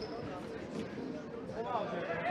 Come on there.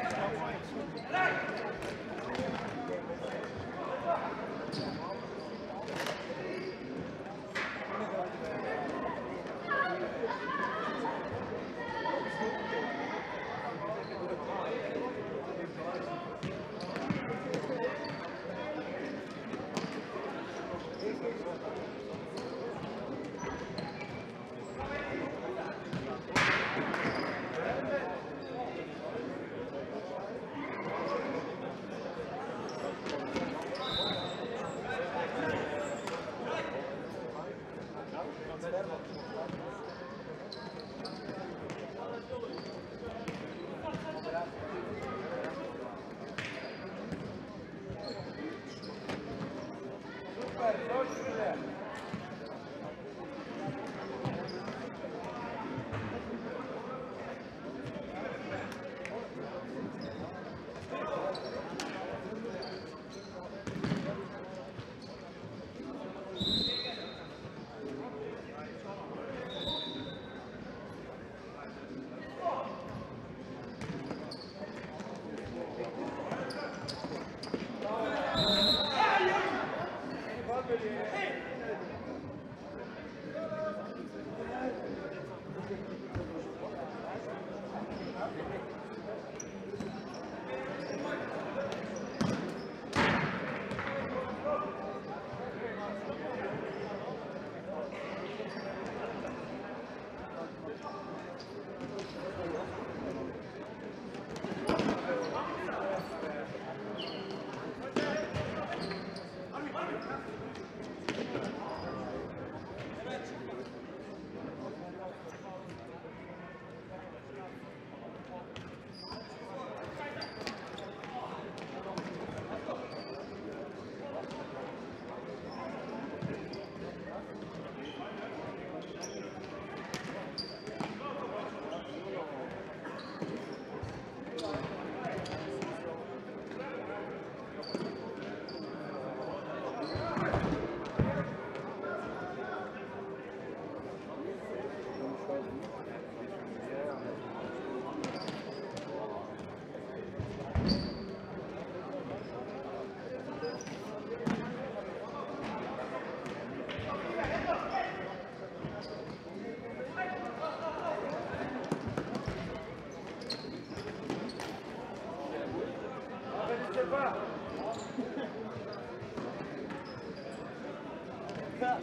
Yeah.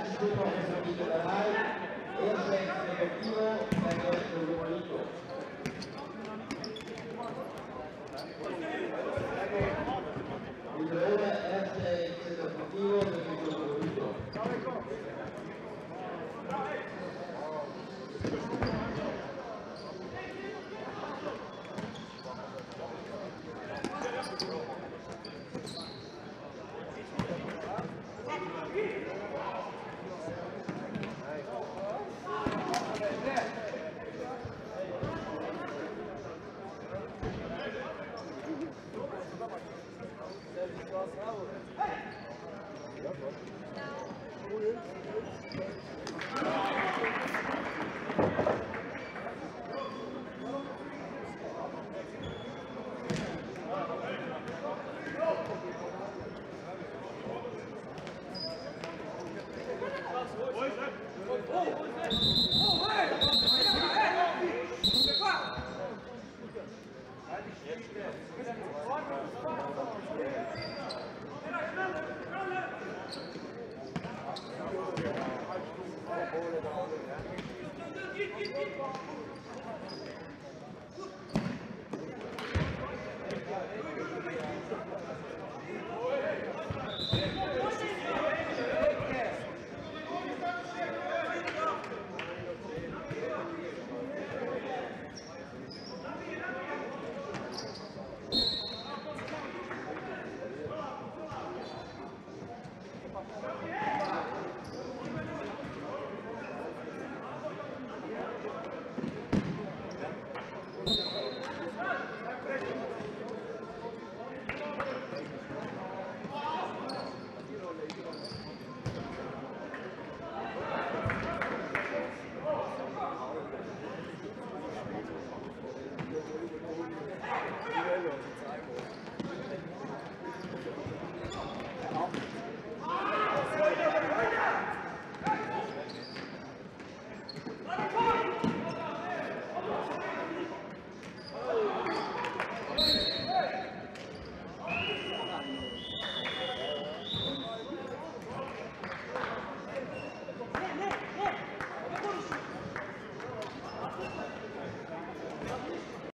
Da live, esce negativo dal nostro gruppo.